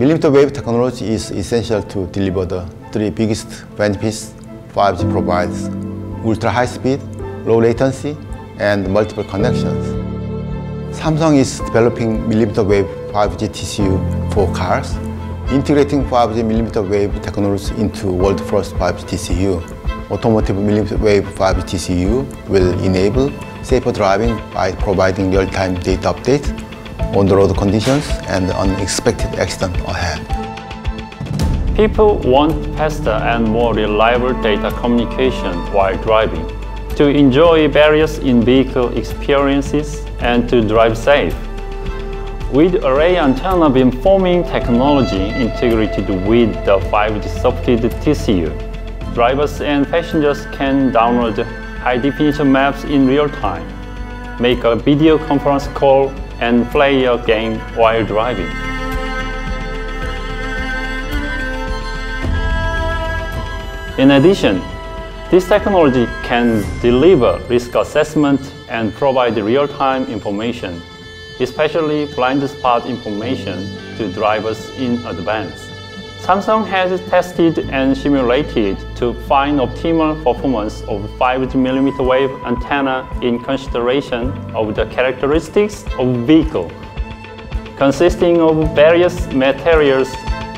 Millimeter wave technology is essential to deliver the three biggest benefits 5G provides. Ultra high speed, low latency, and multiple connections. Samsung is developing millimeter wave 5G TCU for cars, integrating 5G millimeter wave technology into world first 5G TCU. Automotive millimeter wave 5G TCU will enable safer driving by providing real-time data updates on the road conditions and unexpected accident ahead. People want faster and more reliable data communication while driving to enjoy various in-vehicle experiences and to drive safe. With array antenna beamforming technology integrated with the 5G software TCU, drivers and passengers can download high-definition maps in real time, make a video conference call, and play your game while driving. In addition, this technology can deliver risk assessment and provide real-time information, especially blind spot information to drivers in advance. Samsung has tested and simulated to find optimal performance of 5 mm wave antenna in consideration of the characteristics of vehicle, consisting of various materials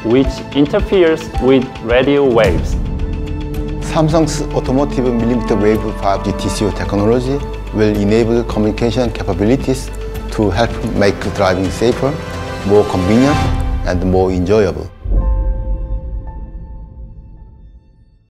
which interferes with radio waves. Samsung's automotive millimeter wave 5G TCU technology will enable communication capabilities to help make driving safer, more convenient, and more enjoyable.